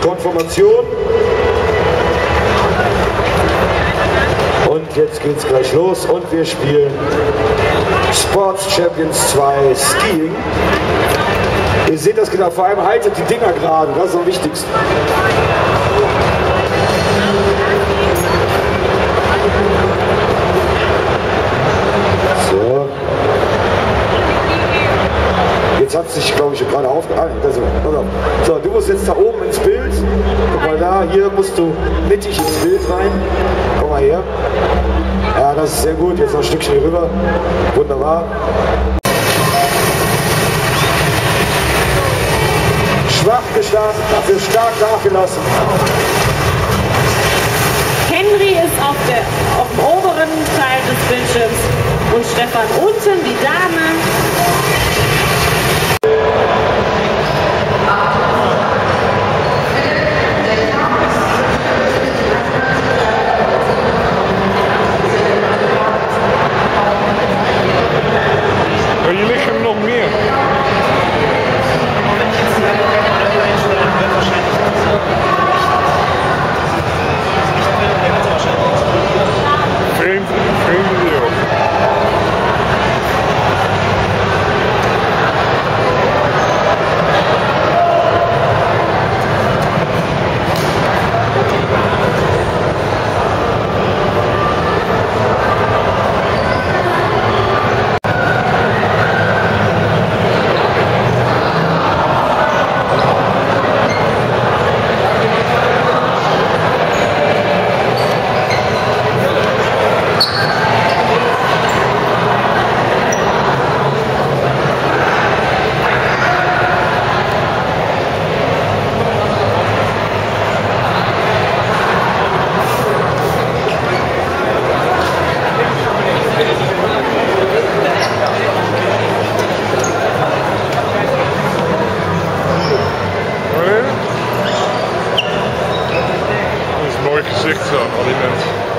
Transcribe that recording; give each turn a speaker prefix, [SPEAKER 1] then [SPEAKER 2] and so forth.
[SPEAKER 1] Tradition. Und jetzt geht's gleich los und wir spielen Sports Champions 2 Skiing. Ihr seht das genau, vor allem haltet die Dinger gerade, das ist am wichtigsten. So. Jetzt hat sich, glaube ich, gerade auf. Ah, also, so, du musst jetzt da oben ins Bild. Guck mal da, hier musst du mittig ins Bild rein. Guck mal her. Ja, das ist sehr gut. Jetzt noch ein Stückchen hier rüber. Wunderbar. Schwach gestartet, dafür stark nachgelassen. Henry ist auf der auf gezicht zo, al die mensen.